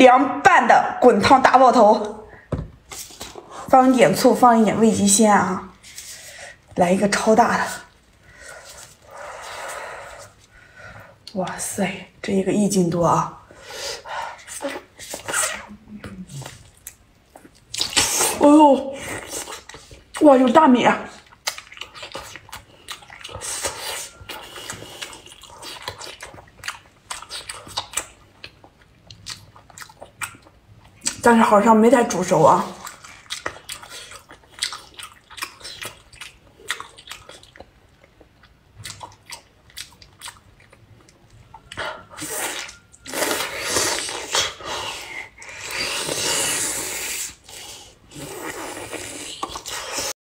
凉拌的滚烫大爆头，放一点醋，放一点味极鲜啊，来一个超大的。哇塞，这一个一斤多啊！哎呦，哇，有大米啊！但是好像没太煮熟啊。